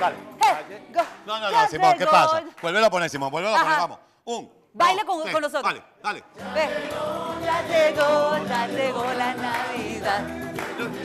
Dale. No, no, no, Simón, ¿qué llegó. pasa? Vuelve a poner, Simón, vuelve a poner, vamos. Un. Baila con- con nosotros. Dale, dale. Ya llegó, ya llegó la Navidad.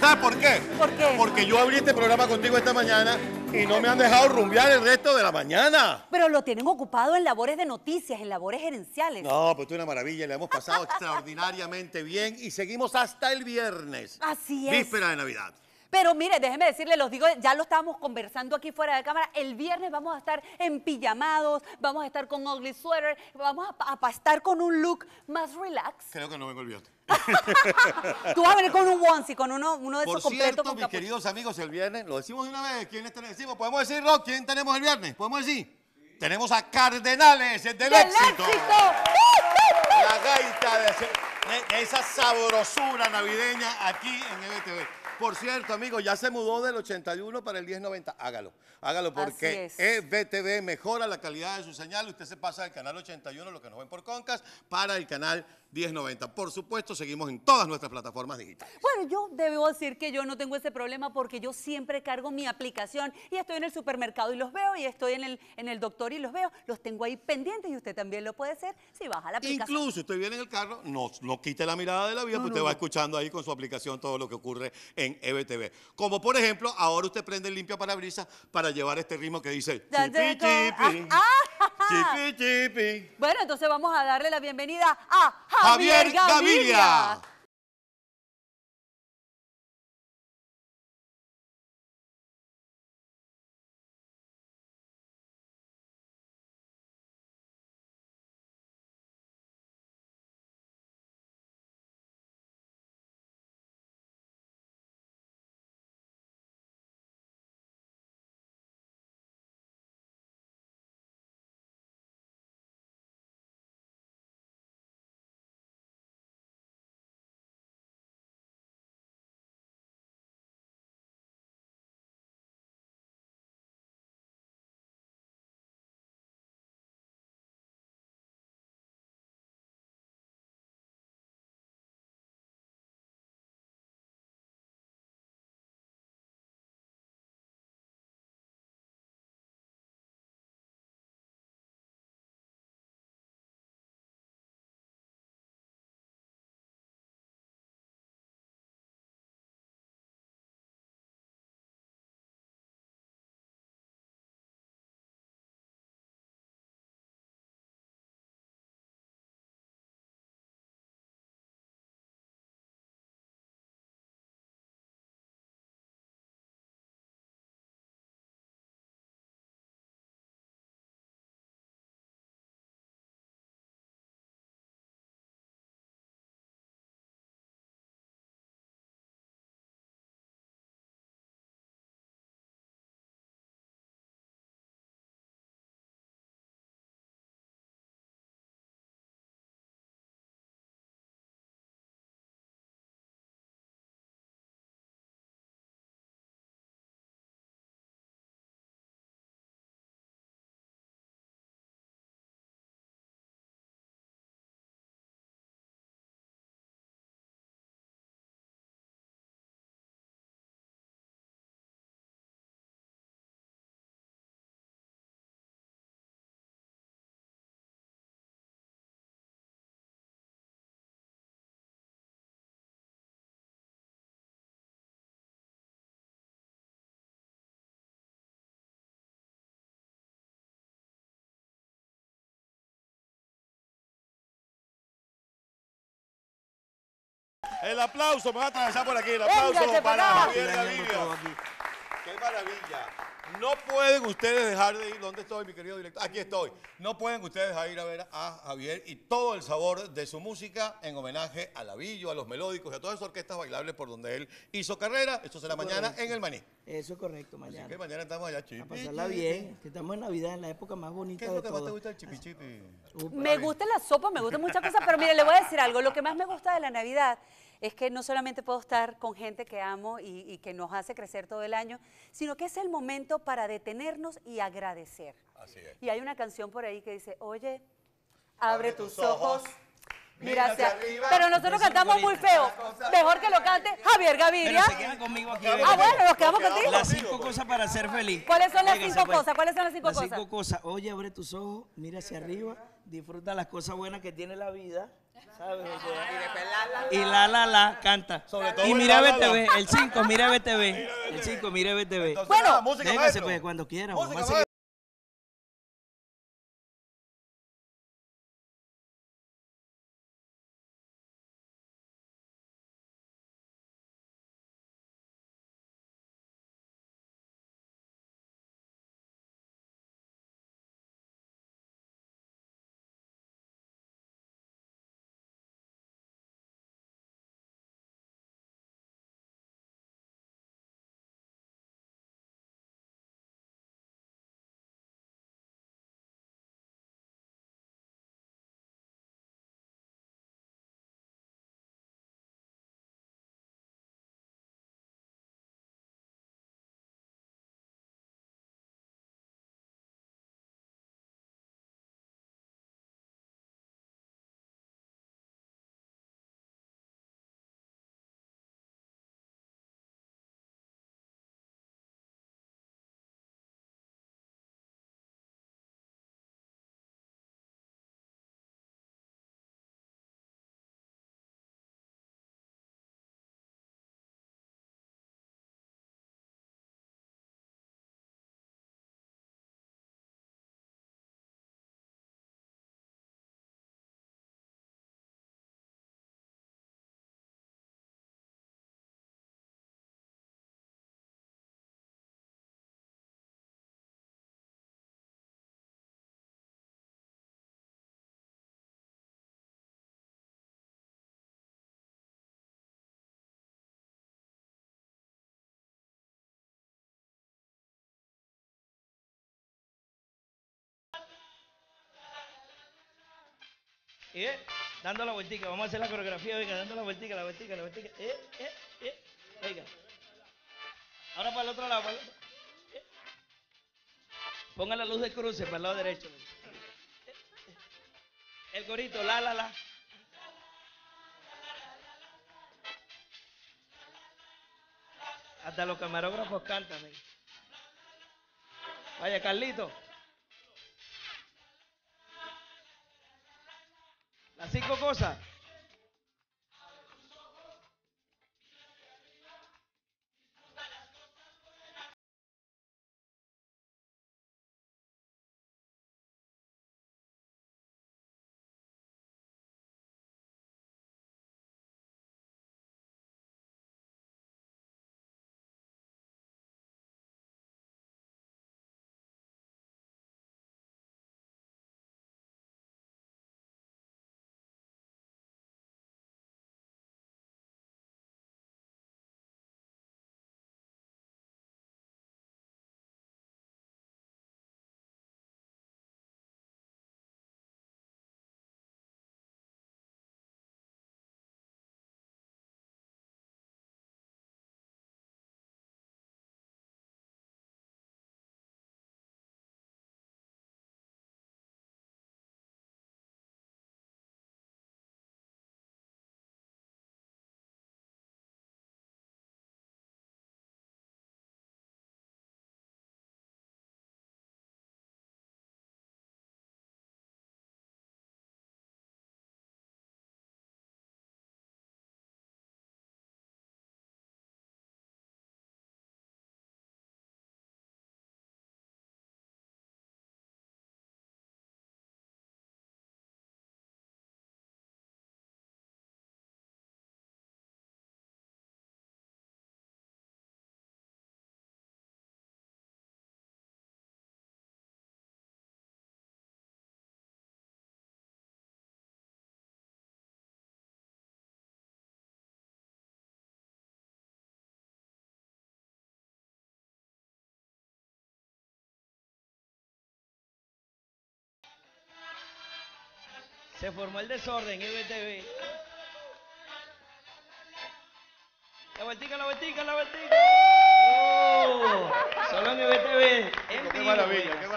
¿Sabes por qué? ¿Por qué? Porque yo abrí este programa contigo esta mañana y no me han dejado rumbear el resto de la mañana. Pero lo tienen ocupado en labores de noticias, en labores gerenciales. No, pues tú una maravilla, le hemos pasado extraordinariamente bien y seguimos hasta el viernes. Así es. Víspera de Navidad. Pero mire, déjeme decirle, los digo, ya lo estábamos conversando aquí fuera de cámara. El viernes vamos a estar en pijamados, vamos a estar con ugly sweater, vamos a, a estar con un look más relax. Creo que no vengo el viernes. Tú vas a venir con un onesie, con uno, uno de Por esos completos cierto, con mis queridos amigos, el viernes, lo decimos de una vez, ¿quiénes tenemos? Decimos, ¿Podemos decirlo? ¿Quién tenemos el viernes? ¿Podemos decir? Tenemos a Cardenales del, ¡Del éxito. éxito! La gaita de, esa sabrosura navideña aquí en E EBTV. Por cierto, amigos, ya se mudó del 81 para el 1090. Hágalo, hágalo porque. EBTV mejora la calidad de su señal. Usted se pasa del canal 81, lo que nos ven por Concas, para el canal 1090. Por supuesto, seguimos en todas nuestras plataformas digitales. Bueno, yo debo decir que yo no tengo ese problema porque yo siempre cargo mi aplicación y estoy en el supermercado y los veo y estoy en el, en el doctor y los veo. Los tengo ahí pendientes y usted también lo puede hacer si baja la aplicación. Incluso usted viene en el carro, no, no quite la mirada de la vida, No, porque no, usted va escuchando ahí con su aplicación todo lo que ocurre en EBTV. Como por ejemplo, ahora usted prende el limpia parabrisas para llevar este ritmo que dice Ya chipi llegó. chipi, Ah, ah. Chipi chipi. Bueno, entonces vamos a darle la bienvenida a Javier Javier Gaviria. Gaviria. El aplauso, me va a atravesar por aquí. El aplauso Véngase para para acá. Javier Gaviria. ¡Qué maravilla! No pueden ustedes dejar de ir. ¿Dónde estoy, mi querido director? Aquí estoy. No pueden ustedes dejar de ir a ver a Javier y todo el sabor de su música en homenaje a Lavillo, a los melódicos y a todas esas orquestas bailables por donde él hizo carrera. Esto será mañana en el Maní. Eso es correcto, Así mañana. que mañana estamos allá, chipi. A pasarla bien, que estamos en Navidad, en la época más bonita ¿Qué es lo que más te gusta del chipi chipi? Me gusta la sopa, me gustan muchas cosas, pero mire, le voy a decir algo. Lo que más me gusta de la Navidad es que no solamente puedo estar con gente que amo y, y que nos hace crecer todo el año, sino que es el momento para detenernos y agradecer. Así es. Y hay una canción por ahí que dice, oye, abre tus ojos, Mira hacia arriba. Pero nosotros cantamos muy feo. Mejor que lo cante Javier Gaviria. Pero se quedan conmigo aquí. Ah, ¿verdad? bueno, nos quedamos contigo. Las cinco cosas para ser feliz. ¿Cuáles son las cinco cosas? ¿Cuáles son las cinco Las cosas? cinco cosas. Oye, abre tus ojos, mira hacia arriba, disfruta las cosas buenas que tiene la vida. ¿Sabes? Y la la la canta. Sobre todo y mira. BTV, el 5, mira BTV. El 5, mira BTV. Bueno, maestro. pues cuando quiera. Eh, dando la vueltica, vamos a hacer la coreografía, venga, dando la vueltica, la vueltica, la vueltica. Eh, eh, eh. Ahora para el otro lado, para el otro. Eh. Ponga la luz de cruce para el lado derecho. El gorito, la, la, la. Hasta los camarógrafos cantan. Vaya, Carlito. Cinco cosas. Se formó el desorden, IBTV. La vueltica, la vueltica, la vueltica. Oh, solo en IBTV. En Qué vivo, maravilla, venga. qué maravilla.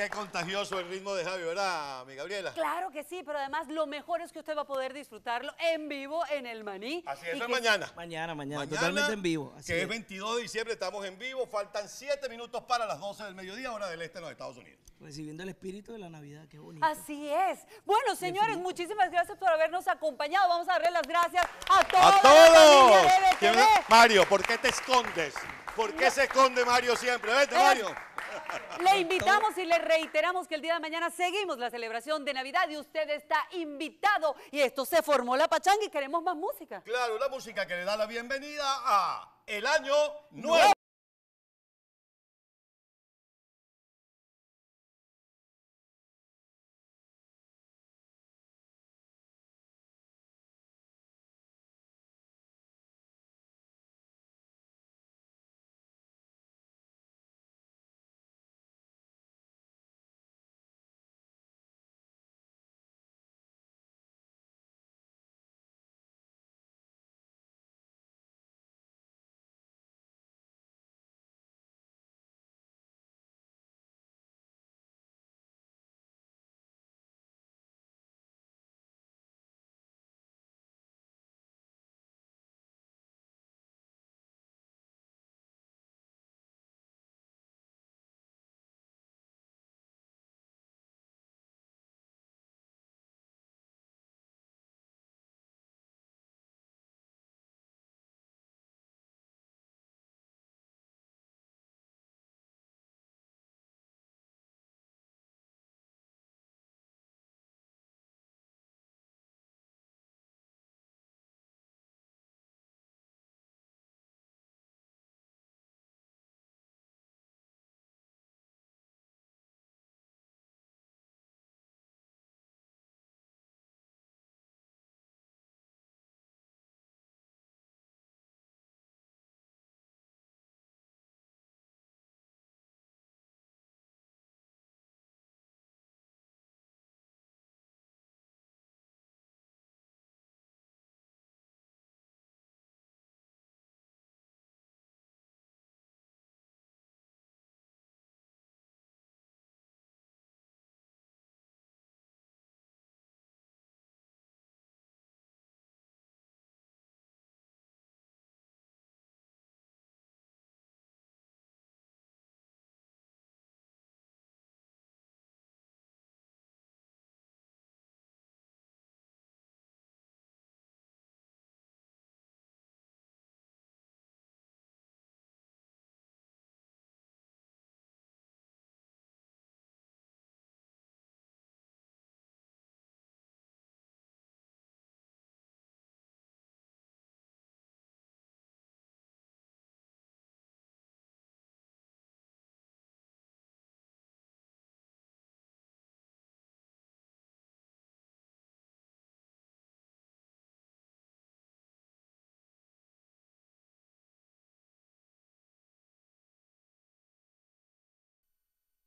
Que es contagioso el ritmo de Javi, ¿verdad, mi Gabriela? Claro que sí, pero además lo mejor es que usted va a poder disfrutarlo en vivo en el Maní. Así Y es, es que- mañana. Mañana, mañana, Mañana, totalmente en vivo. Así que es es. 22 de diciembre, estamos en vivo. Faltan 7 minutos para las 12 del mediodía, hora del este en los Estados Unidos. Recibiendo el espíritu de la Navidad, qué bonito. Así es. Bueno, señores, muchísimas gracias por habernos acompañado. Vamos a darle las gracias a toda ¡A todos! familia de ¿Quién- BTV. Mario, ¿por qué te escondes? ¿Por qué se esconde Mario siempre? Vete, Eh, Mario. Le invitamos y le reiteramos que el día de mañana seguimos la celebración de Navidad y usted está invitado. Y esto se formó la pachanga y queremos más música. Claro, la música que le da la bienvenida a el año nuevo.